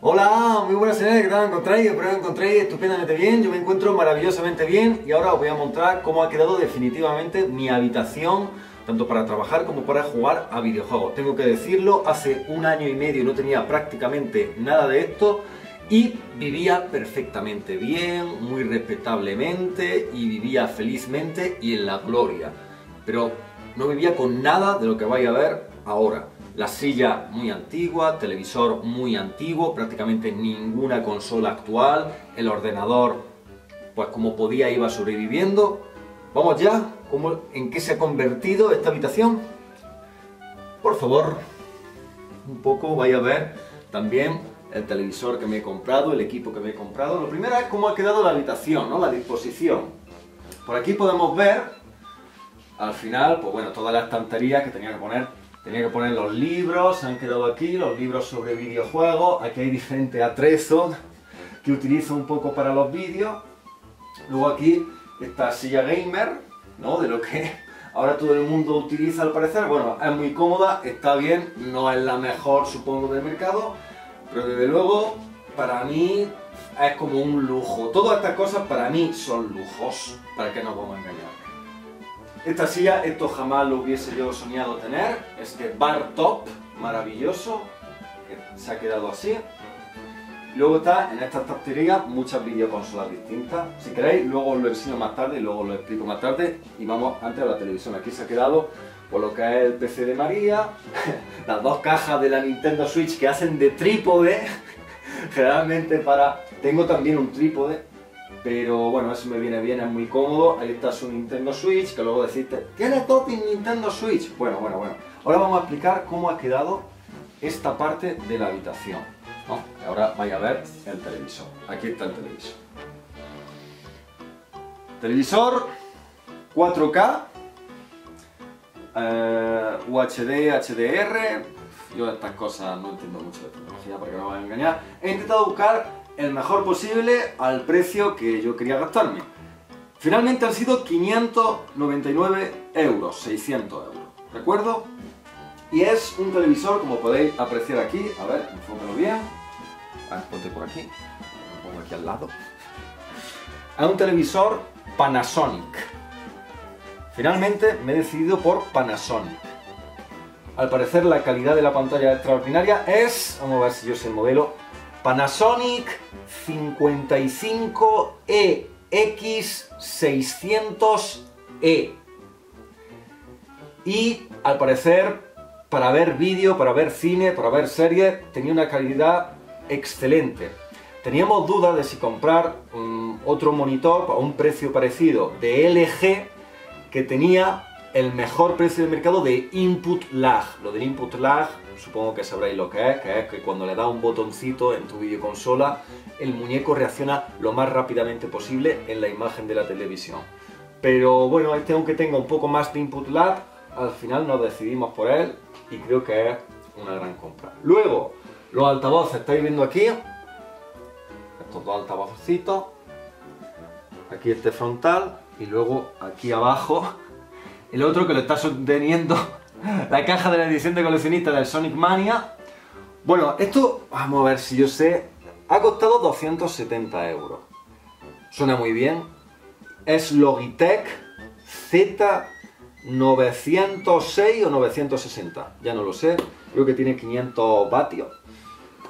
Hola, muy buenas señores, ¿qué tal encontráis? Espero que encontréis estupendamente bien, yo me encuentro maravillosamente bien y ahora os voy a mostrar cómo ha quedado definitivamente mi habitación tanto para trabajar como para jugar a videojuegos. Tengo que decirlo, hace un año y medio no tenía prácticamente nada de esto y vivía perfectamente bien, muy respetablemente y vivía felizmente y en la gloria. Pero no vivía con nada de lo que vais a ver ahora. La silla muy antigua, televisor muy antiguo, prácticamente ninguna consola actual, el ordenador pues como podía iba sobreviviendo. Vamos ya, ¿Cómo, ¿en qué se ha convertido esta habitación? Por favor, un poco vaya a ver también el televisor que me he comprado, el equipo que me he comprado. Lo primero es cómo ha quedado la habitación, ¿no? la disposición. Por aquí podemos ver, al final, pues bueno, todas las estanterías que tenía que poner. Tenía que poner los libros, se han quedado aquí, los libros sobre videojuegos. Aquí hay diferentes atrezos que utilizo un poco para los vídeos. Luego aquí esta silla gamer, ¿no? De lo que ahora todo el mundo utiliza al parecer. Bueno, es muy cómoda, está bien, no es la mejor supongo del mercado, pero desde luego para mí es como un lujo. Todas estas cosas para mí son lujos, para que no vamos a engañar. Esta silla, esto jamás lo hubiese yo soñado tener, este bar top maravilloso, se ha quedado así. Luego está en esta estantería muchas videoconsolas distintas. Si queréis, luego os lo enseño más tarde y luego lo explico más tarde. Y vamos antes a la televisión. Aquí se ha quedado por lo que es el PC de María, las dos cajas de la Nintendo Switch que hacen de trípode, generalmente para... Tengo también un trípode, pero bueno, eso me viene bien, es muy cómodo. Ahí está su Nintendo Switch, que luego deciste, ¿tiene topping Nintendo Switch? Bueno, bueno, bueno. Ahora vamos a explicar cómo ha quedado esta parte de la habitación. ¿no? Ahora vaya a ver el televisor. Aquí está el televisor. Televisor 4K, eh, UHD, HDR. Yo estas cosas no entiendo mucho de tecnología para que no me vayan a engañar. He intentado buscar el mejor posible al precio que yo quería gastarme. Finalmente han sido 599 euros, 600 euros. ¿De acuerdo? Y es un televisor, como podéis apreciar aquí. A ver, enfócalo bien. Ah, ponte por aquí. Lo pongo aquí al lado. Es un televisor Panasonic. Finalmente me he decidido por Panasonic. Al parecer la calidad de la pantalla extraordinaria. Es, vamos a ver si yo sé el modelo, Panasonic 55EX600E. Y al parecer, para ver vídeo, para ver cine, para ver series, tenía una calidad excelente. Teníamos dudas de si comprar um, otro monitor a un precio parecido de LG que tenía el mejor precio del mercado de input lag. Lo del input lag, supongo que sabréis lo que es, que es que cuando le das un botoncito en tu videoconsola, el muñeco reacciona lo más rápidamente posible en la imagen de la televisión. Pero bueno, este aunque tenga un poco más de input lag, al final nos decidimos por él y creo que es una gran compra. Luego, los altavoces, estáis viendo aquí, estos dos altavocitos, aquí este frontal y luego aquí abajo el otro que lo está sosteniendo la caja de la edición de coleccionista del Sonic Mania. Bueno, esto, vamos a ver si yo sé, ha costado 270 euros. Suena muy bien. Es Logitech Z906 o 960, ya no lo sé. Creo que tiene 500 vatios.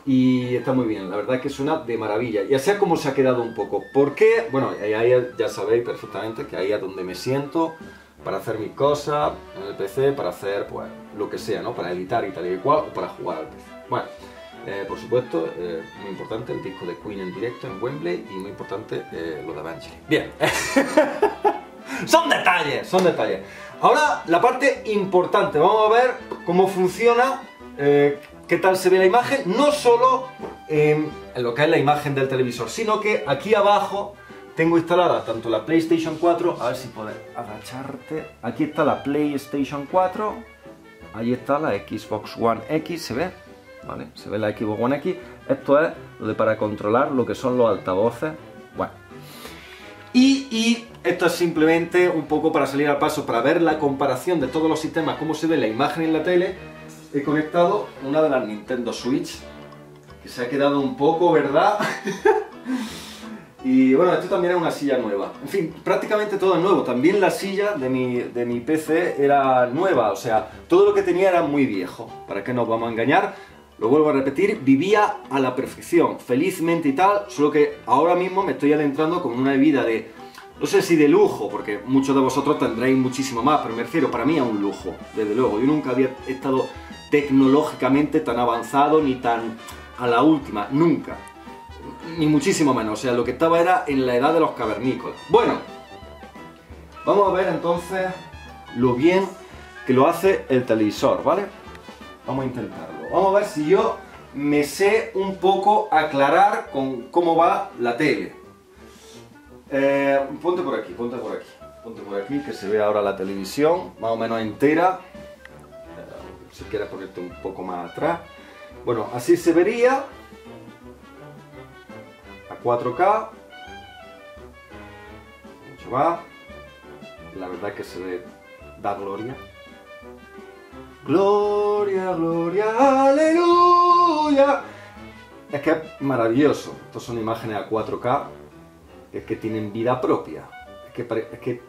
Y está muy bien, la verdad es que suena de maravilla. Y así es como se ha quedado un poco. ¿Por qué? Bueno, ya sabéis perfectamente que ahí es donde me siento para hacer mis cosas en el PC, para hacer pues lo que sea, ¿no? Para editar y tal y cual, o para jugar al PC. Bueno, eh, por supuesto, eh, muy importante el disco de Queen en directo en Wembley y muy importante eh, lo de Evangeline. Bien. son detalles, son detalles. Ahora la parte importante, vamos a ver cómo funciona, eh, qué tal se ve la imagen, no solo en lo que es la imagen del televisor, sino que aquí abajo tengo instalada tanto la PlayStation 4, a ver si puedes agacharte, aquí está la PlayStation 4, ahí está la Xbox One X, ¿se ve? ¿Vale? Se ve la Xbox One X, esto es lo de para controlar lo que son los altavoces, bueno. Y, y, esto es simplemente un poco para salir al paso, para ver la comparación de todos los sistemas, cómo se ve la imagen en la tele, he conectado una de las Nintendo Switch, que se ha quedado un poco, ¿verdad? y bueno, esto también es una silla nueva. En fin, prácticamente todo nuevo. También la silla de mi, de mi PC era nueva, o sea, todo lo que tenía era muy viejo. ¿Para qué nos vamos a engañar? Lo vuelvo a repetir, vivía a la perfección, felizmente y tal, solo que ahora mismo me estoy adentrando con una vida de, no sé si de lujo, porque muchos de vosotros tendréis muchísimo más, pero me refiero, para mí a un lujo, desde luego. Yo nunca había estado tecnológicamente tan avanzado ni tan a la última, nunca. Ni muchísimo menos, o sea, lo que estaba era en la edad de los cavernícolas. Bueno, vamos a ver entonces lo bien que lo hace el televisor, ¿vale? Vamos a intentarlo. Vamos a ver si yo me sé un poco aclarar con cómo va la tele. Eh, ponte por aquí, ponte por aquí. Ponte por aquí, que se ve ahora la televisión, más o menos entera. Eh, si quieres ponerte un poco más atrás. Bueno, así se vería. A 4K. Mucho va. La verdad que se ve, da gloria. Gloria, gloria, aleluya. Es que es maravilloso. Estas son imágenes a 4K. Es que tienen vida propia. Es que, es, que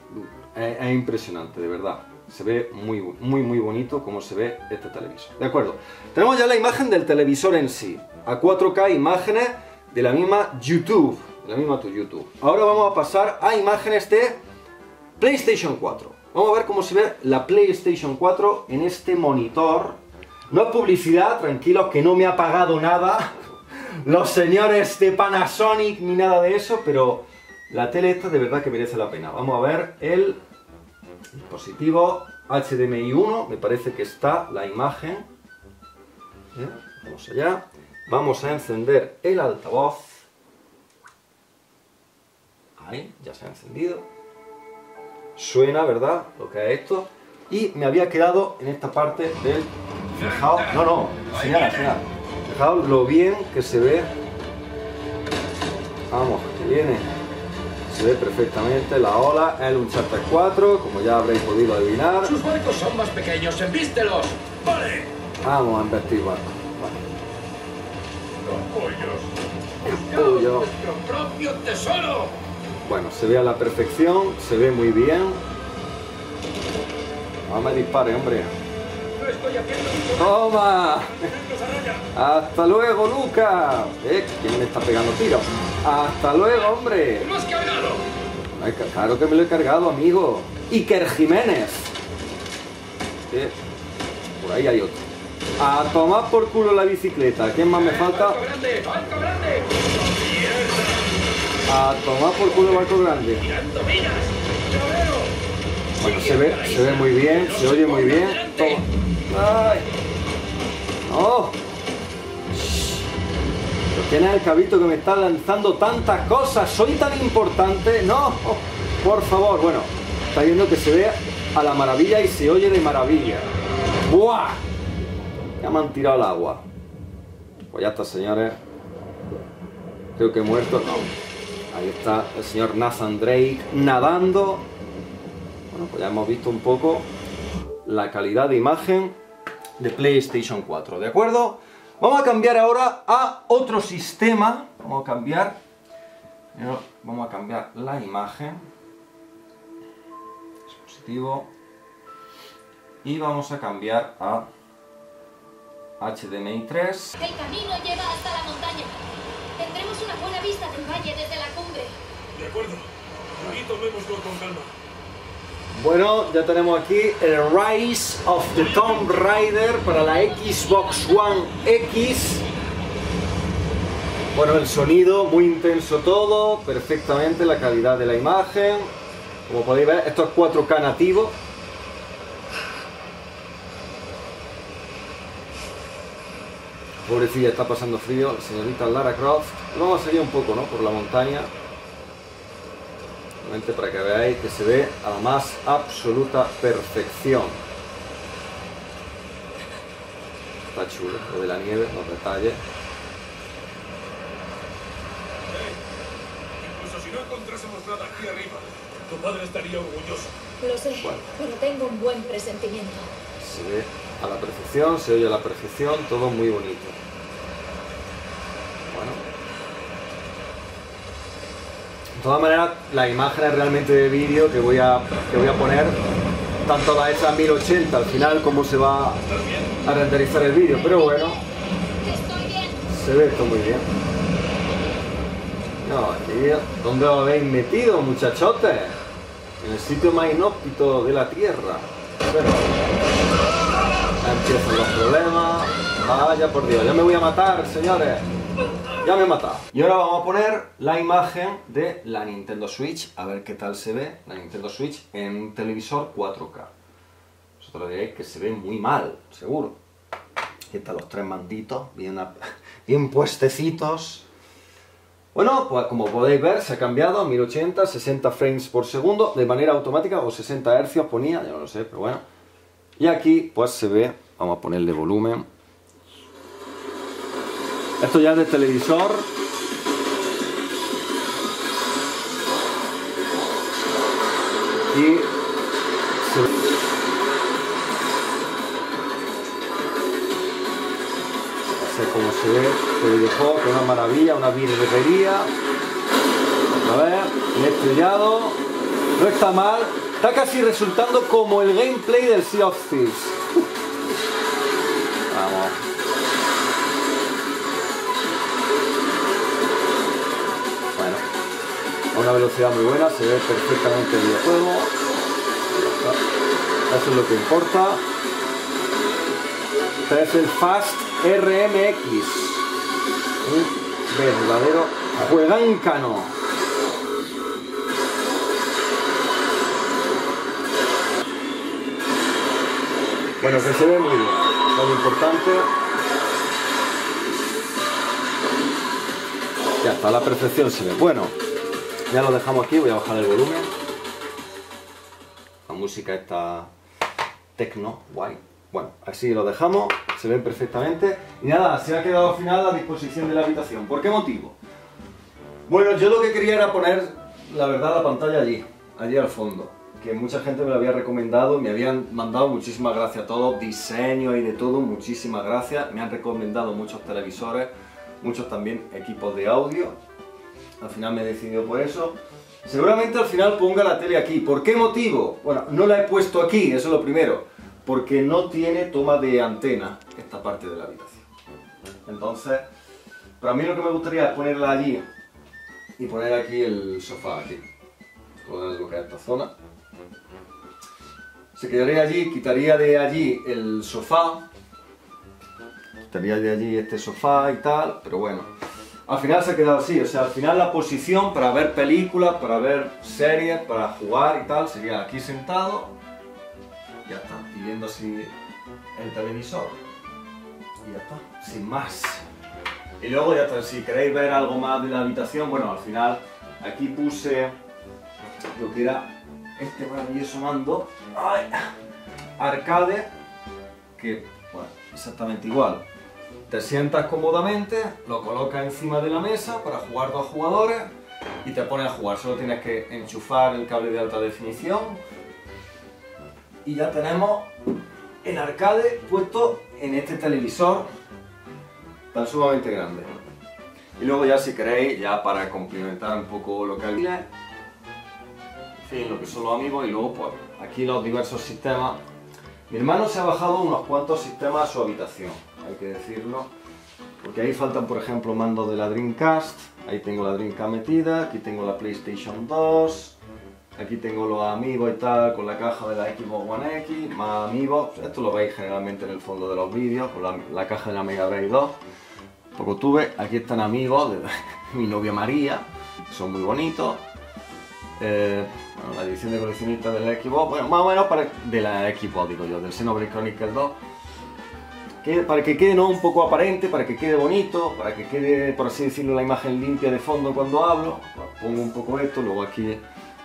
es, impresionante, de verdad. Se ve muy, muy, muy bonito como se ve este televisor. De acuerdo. Tenemos ya la imagen del televisor en sí. A 4K imágenes de la misma YouTube. De la misma YouTube. Ahora vamos a pasar a imágenes de PlayStation 4. Vamos a ver cómo se ve la PlayStation 4 en este monitor. No es publicidad, tranquilos, que no me ha pagado nada los señores de Panasonic ni nada de eso, pero la tele esta de verdad que merece la pena. Vamos a ver el dispositivo HDMI 1, me parece que está la imagen. ¿Eh? Vamos allá. Vamos a encender el altavoz. Ahí, ya se ha encendido suena, ¿verdad? Lo que es esto. Y me había quedado en esta parte del... Fijaos, no, no, señala, señala. Fijaos lo bien que se ve. Vamos, que viene. Se ve perfectamente la ola, el Uncharted 4, como ya habréis podido adivinar. Sus barcos son más pequeños, envístelos. Vale. Vamos a invertir barcos. Nuestro propio tesoro. Bueno, se ve a la perfección, se ve muy bien. No me dispare, hombre. ¡Toma! ¡Hasta luego, Luca! ¿Eh? ¿Quién me está pegando tiro? ¡Hasta luego, hombre! ¿Lo has cargado? Claro que me lo he cargado, amigo. Iker Jiménez. ¿Eh? Por ahí hay otro. A tomar por culo la bicicleta. ¿Quién más me falta? grande! grande! A tomar por culo barco grande. Bueno, se ve, se ve muy bien, se oye muy bien. Toma. ¡Ay! ¡No! ¿Quién es el cabito que me está lanzando tantas cosas? ¿Soy tan importante? ¡No! Por favor, bueno, está viendo que se ve a la maravilla y se oye de maravilla. ¡Buah! Ya me han tirado al agua. Pues ya está, señores. Creo que he muerto. No. Ahí está el señor Nathan Drake nadando. Bueno, pues ya hemos visto un poco la calidad de imagen de PlayStation 4, ¿de acuerdo? Vamos a cambiar ahora a otro sistema. Vamos a cambiar... Vamos a cambiar la imagen. Dispositivo. Y vamos a cambiar a HDMI 3. El camino lleva hasta la montaña. Tendremos una buena vista del valle desde la cumbre. De acuerdo. Y tomémoslo con calma. Bueno, ya tenemos aquí el Rise of the Tomb Raider para la Xbox One X. Bueno, el sonido muy intenso todo, perfectamente la calidad de la imagen. Como podéis ver, esto es 4K nativo, Pobrecilla, está pasando frío, señorita Lara Croft. vamos a seguir un poco, ¿no? Por la montaña. Simplemente para que veáis que se ve a la más absoluta perfección. Está chulo, lo de la nieve, los detalles. incluso si no encontrásemos nada aquí arriba, tu padre estaría orgulloso. Lo sé, pero tengo un buen presentimiento. Se ve a la perfección, se oye a la perfección, todo muy bonito. Bueno. De todas maneras, las imágenes realmente de vídeo que voy a, que voy a poner, tanto la hecha 1080 al final como se va a renderizar el vídeo, pero bueno, se ve esto muy bien. ¿dónde os habéis metido, muchachotes? En el sitio más inhóspito de la Tierra empiezan los problemas. Vaya por Dios, ya me voy a matar, señores. Ya me he matado. Y ahora vamos a poner la imagen de la Nintendo Switch, a ver qué tal se ve la Nintendo Switch en un televisor 4K. Vosotros diréis que se ve muy mal, seguro. Aquí están los tres manditos, bien, puestecitos. Bueno, pues como podéis ver, se ha cambiado a 1080, 60 frames por segundo, de manera automática, o 60 Hz ponía, yo no lo sé, pero bueno. Y aquí, pues se ve, vamos a ponerle volumen. Esto ya es de televisor. Y se ve- No sé cómo se ve este videojuego, que una maravilla, una birrería. A ver, el estrellado. No está mal. Está casi resultando como el gameplay del Sea of Thieves. Vamos. Bueno, a una velocidad muy buena, se ve perfectamente el videojuego. Eso es lo que importa. Este es el Fast RMX. Un verdadero juegáncano. Bueno, que se ve muy bien. Es lo importante. Ya está, a la perfección se ve. Bueno, ya lo dejamos aquí, voy a bajar el volumen. La música está tecno, guay. Bueno, así lo dejamos, se ven perfectamente. Y nada, se ha quedado al final a disposición de la habitación. ¿Por qué motivo? Bueno, yo lo que quería era poner, la verdad, la pantalla allí, allí al fondo. Que mucha gente me lo había recomendado, me habían mandado muchísimas gracias a todos, diseño y de todo, muchísimas gracias. Me han recomendado muchos televisores, muchos también equipos de audio. Al final me he decidido por eso. Seguramente al final ponga la tele aquí. ¿Por qué motivo? Bueno, no la he puesto aquí, eso es lo primero. Porque no tiene toma de antena esta parte de la habitación. Entonces, para mí lo que me gustaría es ponerla allí y poner aquí el sofá aquí. Poner lo que es esta zona. Se quedaría allí, quitaría de allí el sofá. Quitaría de allí este sofá y tal, pero bueno. Al final se ha así, o sea, al final la posición para ver películas, para ver series, para jugar y tal, sería aquí sentado. Ya está, y viendo así el televisor. Y ya está, sin más. Y luego ya está, si queréis ver algo más de la habitación, bueno, al final aquí puse lo que era este maravilloso mando. ¡Ay! Arcade, que, bueno, exactamente igual. Te sientas cómodamente, lo colocas encima de la mesa para jugar dos jugadores y te pones a jugar. Solo tienes que enchufar el cable de alta definición y ya tenemos el arcade puesto en este televisor tan sumamente grande. Y luego ya si queréis, ya para complementar un poco lo que hay, fin, lo que son los amigos y luego pues aquí los diversos sistemas. Mi hermano se ha bajado unos cuantos sistemas a su habitación, hay que decirlo. Porque ahí faltan, por ejemplo, mandos de la Dreamcast. Ahí tengo la Dreamcast metida, aquí tengo la PlayStation 2. Aquí tengo los amigos y tal, con la caja de la Xbox One X, más amigos. Esto lo veis generalmente en el fondo de los vídeos, con la, caja de la Mega Drive 2. Poco tuve, aquí están amigos de mi novia María, son muy bonitos. Eh, la edición de coleccionista del Xbox, bueno, más o menos para, de la Xbox, digo yo, del Xenoblade Chronicles 2. Que, para que quede ¿no? un poco aparente, para que quede bonito, para que quede, por así decirlo, la imagen limpia de fondo cuando hablo. Pongo un poco esto, luego aquí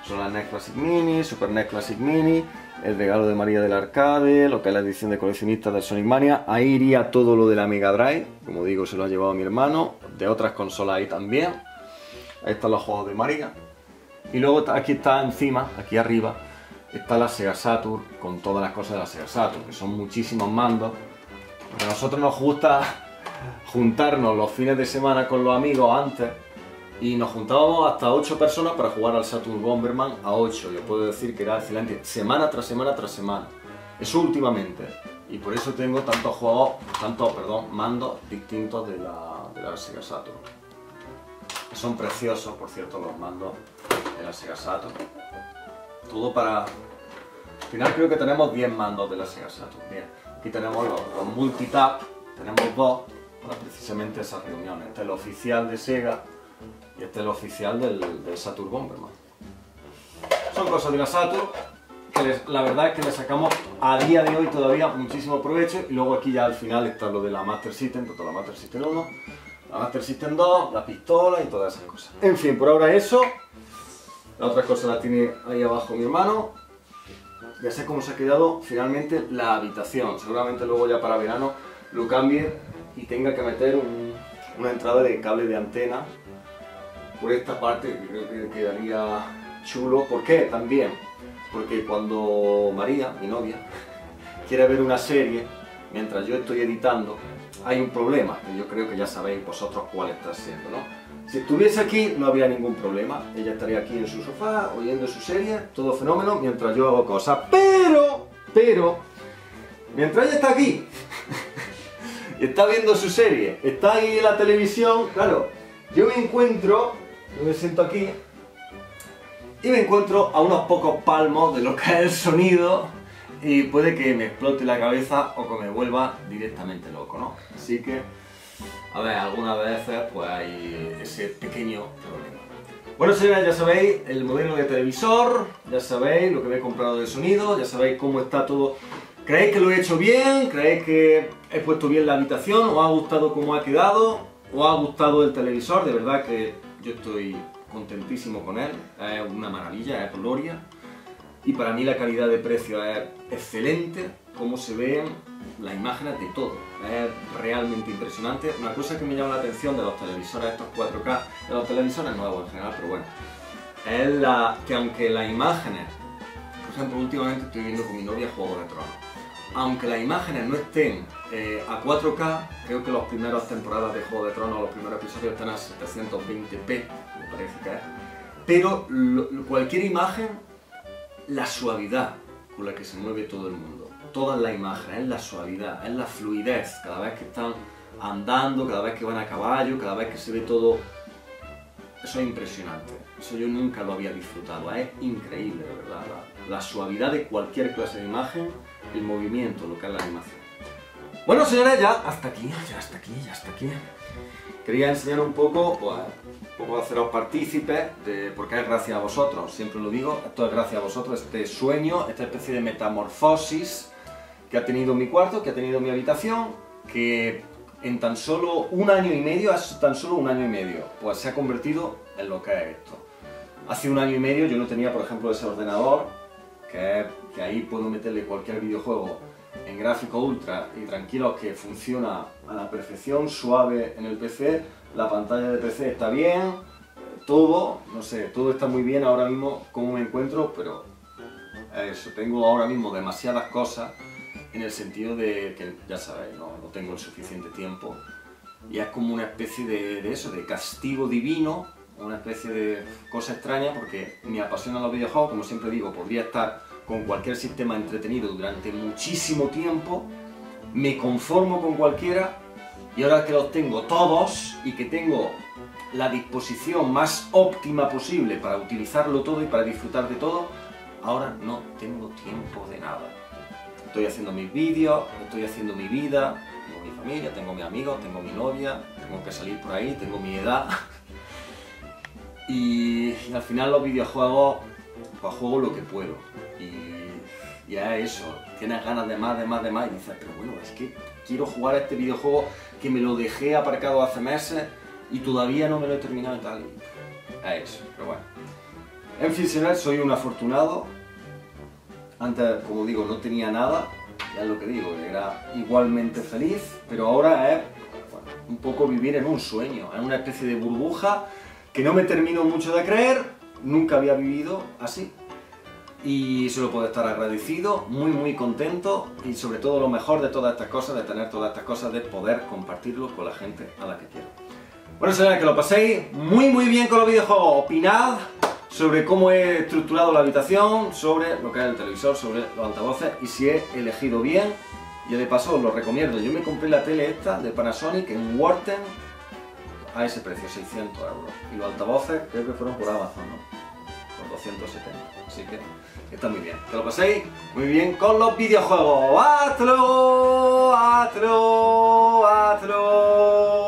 son las NES Classic Mini, Super NES Classic Mini, el regalo de María del Arcade, lo que es la edición de coleccionista del Sonic Mania. Ahí iría todo lo de la Mega Drive, como digo, se lo ha llevado mi hermano, de otras consolas ahí también. Ahí están los juegos de María. Y luego aquí está encima, aquí arriba, está la Sega Saturn con todas las cosas de la Sega Saturn, que son muchísimos mandos. Porque a nosotros nos gusta juntarnos los fines de semana con los amigos antes y nos juntábamos hasta 8 personas para jugar al Saturn Bomberman a 8. Yo puedo decir que era excelente, semana tras semana tras semana. Eso últimamente. Y por eso tengo tantos juegos, tantos, perdón, mandos distintos de la, de la Sega Saturn. Son preciosos, por cierto, los mandos de la Sega Saturn. Todo para... Al final creo que tenemos 10 mandos de la Sega Saturn. Bien. Aquí tenemos los, los multitap, tenemos dos para precisamente esas reuniones. Este es el oficial de Sega y este es el oficial del, Saturn Bomberman. Son cosas de la Saturn que la verdad es que le sacamos a día de hoy todavía muchísimo provecho y luego aquí ya al final está lo de la Master System, tanto la Master System 1, la Master System 2, la pistola y todas esas cosas. En fin, por ahora eso. La otra cosa la tiene ahí abajo mi hermano. Ya sé cómo se ha quedado finalmente la habitación. Seguramente luego ya para verano lo cambie y tenga que meter un- una entrada de cable de antena por esta parte que creo que quedaría chulo. ¿Por qué? También porque cuando María, mi novia, quiere ver una serie, mientras yo estoy editando, hay un problema, que yo creo que ya sabéis vosotros cuál está siendo, ¿no? Si estuviese aquí no habría ningún problema, ella estaría aquí en su sofá, oyendo su serie, todo fenómeno, mientras yo hago cosas. Pero, pero, mientras ella está aquí, está viendo su serie, está ahí en la televisión, claro, yo me encuentro, yo me siento aquí, y me encuentro a unos pocos palmos de lo que es el sonido y puede que me explote la cabeza o que me vuelva directamente loco, ¿no? Así que, a ver, algunas veces pues hay ese pequeño problema. Bueno, señores, ya sabéis el modelo de televisor, ya sabéis lo que me he comprado de sonido, ya sabéis cómo está todo. ¿Creéis que lo he hecho bien? ¿Creéis que he puesto bien la habitación? ¿Os ha gustado cómo ha quedado? ¿Os ha gustado el televisor? De verdad que yo estoy contentísimo con él, es una maravilla, es gloria. Y para mí la calidad de precio es excelente, cómo se ven las imágenes de todo, es realmente impresionante. Una cosa que me llama la atención de los televisores estos 4K, de los televisores nuevos en general, pero bueno, es que aunque las imágenes, por ejemplo, últimamente estoy viendo con mi novia Juego de Tronos, aunque las imágenes no estén eh, a 4K, creo que las primeras temporadas de Juego de Tronos, los primeros episodios están a 720p, me parece que es. Pero cualquier imagen, la suavidad con la que se mueve todo el mundo, todas las imágenes, es la suavidad, es la fluidez, cada vez que están andando, cada vez que van a caballo, cada vez que se ve todo eso es impresionante. Eso yo nunca lo había disfrutado. Es increíble, de verdad. La, la suavidad de cualquier clase de imagen, el movimiento, lo que es la animación. Bueno, señores, ya hasta aquí, ya hasta aquí, ya hasta aquí. Quería enseñar un poco, pues, un poco haceros partícipes, de, porque es gracias a vosotros, siempre lo digo, esto es gracias a vosotros, este sueño, esta especie de metamorfosis que ha tenido mi cuarto, que ha tenido mi habitación, que en tan solo un año y medio, hace tan solo un año y medio, pues se ha convertido en lo que es esto. Hace un año y medio yo no tenía, por ejemplo, ese ordenador, que, que ahí puedo meterle cualquier videojuego en gráfico ultra y tranquilo que funciona a la perfección, suave en el PC, la pantalla de PC está bien, todo, no sé, todo está muy bien ahora mismo como me encuentro, pero eso, tengo ahora mismo demasiadas cosas en el sentido de que, ya sabéis, no, no tengo el suficiente tiempo. Y es como una especie de, de eso, de castigo divino, una especie de cosa extraña porque me apasionan los videojuegos, como siempre digo, podría estar con cualquier sistema entretenido durante muchísimo tiempo, me conformo con cualquiera y ahora que los tengo todos y que tengo la disposición más óptima posible para utilizarlo todo y para disfrutar de todo, ahora no tengo tiempo de nada. Estoy haciendo mis vídeos, estoy haciendo mi vida, tengo mi familia, tengo mis amigos, tengo mi novia, tengo que salir por ahí, tengo mi edad. Y, al final los videojuegos, pues juego lo que puedo. Y ya eso, tienes ganas de más, de más, de más, y dices, pero bueno, es que quiero jugar a este videojuego que me lo dejé aparcado hace meses y todavía no me lo he terminado y tal. A eso, pero bueno. En fin, señores, soy un afortunado. Antes, como digo, no tenía nada, ya es lo que digo, era igualmente feliz, pero ahora es un poco vivir en un sueño, en una especie de burbuja que no me termino mucho de creer, nunca había vivido así. Y solo puedo estar agradecido, muy muy contento y sobre todo lo mejor de todas estas cosas, de tener todas estas cosas, de poder compartirlo con la gente a la que quiero. Bueno, señores, que lo paséis muy muy bien con los videojuegos. Opinad sobre cómo he estructurado la habitación, sobre lo que es el televisor, sobre los altavoces y si he elegido bien. Y de paso os lo recomiendo. Yo me compré la tele esta de Panasonic en Warten a ese precio, 600 euros. Y los altavoces creo que fueron por Amazon, ¿no? Por 270. Así que está muy bien. Que lo paséis muy bien con los videojuegos. ¡Hasta luego! ¡Hasta luego! ¡Hasta luego!